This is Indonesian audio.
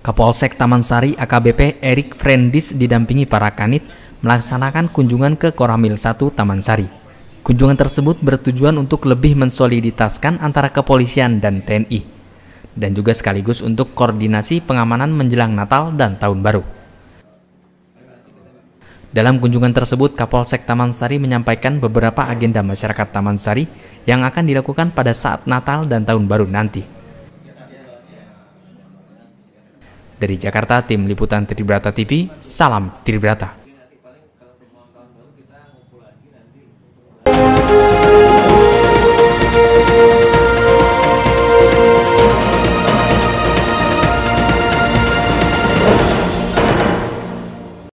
Kapolsek Taman Sari AKBP Erik Frendis didampingi para kanit melaksanakan kunjungan ke Koramil 1 Taman Sari. Kunjungan tersebut bertujuan untuk lebih mensoliditaskan antara kepolisian dan TNI, dan juga sekaligus untuk koordinasi pengamanan menjelang Natal dan Tahun Baru. Dalam kunjungan tersebut, Kapolsek Taman Sari menyampaikan beberapa agenda masyarakat Taman Sari yang akan dilakukan pada saat Natal dan Tahun Baru nanti. Dari Jakarta, tim liputan Tribrata TV, salam Tribrata.